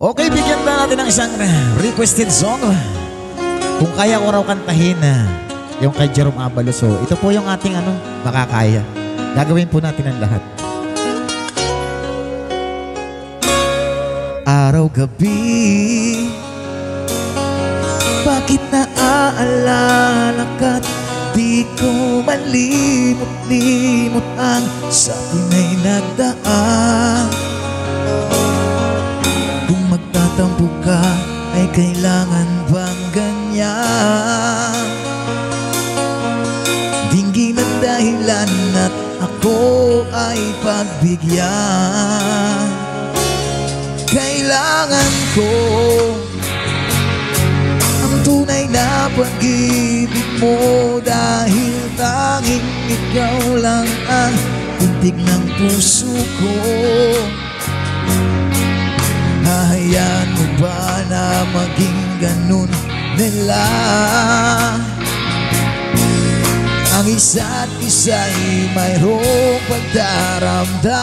Okay, bigyan na natin ng isang requested song. Kung kaya ko raw kantahin na yung kay Jerome Abalo. So, ito po yung ating ano, makakaya. Gagawin po natin ang lahat. Araw-gabi Bakit naaalala ka't Di ko malimot-limot ang sa atin ay nagdaan ka ay kailangan bang ganyan? Dinggin ang dahilan at ako ay pagbigyan. Kailangan ko ang tunay na pag-ibig mo Dahil tanging ikaw lang ang tintig ng puso ko ganun nila. Ang isa't isa'y mayroong pagdaramdam.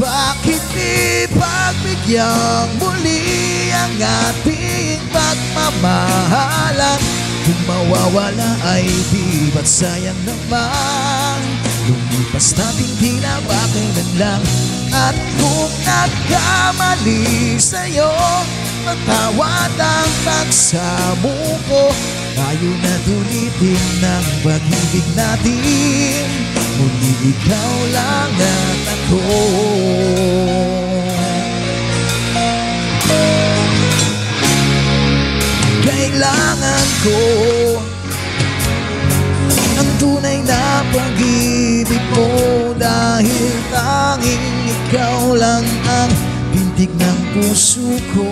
Bakit di pagbigyan muli ang ating pagmamahalan? Kung mawawala ay di ba't sayang naman? Lumipas natin tila ba kailan lang? At kung nagkamali sa'yo Patawad ang pagsamo ko. Tayo na tulitin ng pag-ibig natin. Muli ikaw lang at ako. Kailangan ko Ang tunay na pag-ibig mo. Dahil tanging ikaw lang ang Pintig ng puso ko.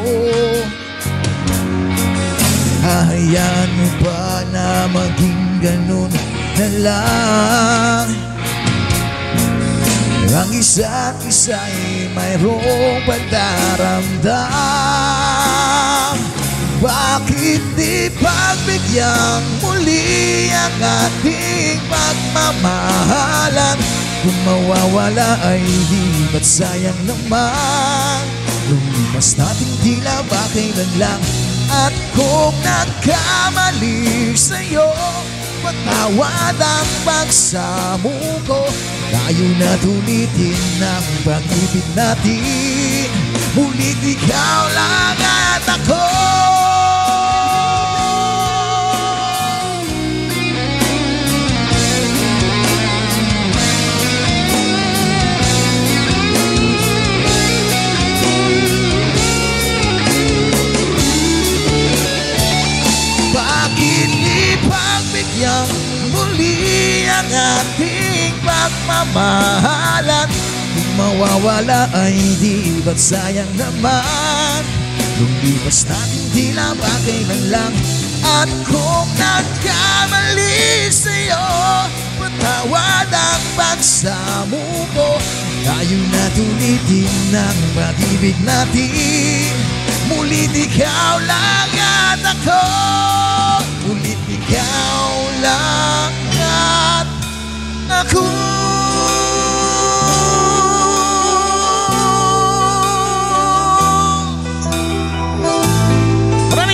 Hahayaan mo ba na maging ganun na lang? Ang isa't isa'y mayroong pagdaramdam Bakit di pagbigyan muli ang ating pagmamahalan? Kung mawawala ay di ba't sayang naman Natin tila ba kailan lang? At kung nagkamali sa'yo Patawad ang pagsamo ko. Tayo na tulitin ang pag-ibig natin. Mulit ikaw lang at ako ipagbigyan muli ang ating pagmamahalan. Kung mawawala ay di ba't sayang naman? Lumipas natin tila ba kailan lang. At kung nagkamali sa'yo Patawad ang pagsamo ko. Tayo na tulitin ng pag-ibig natin. Mulit ikaw lang at ako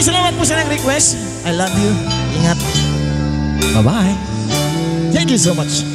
Maraming salamat po sa nag-request. I love you. Ingat. Bye-bye. Thank you so much.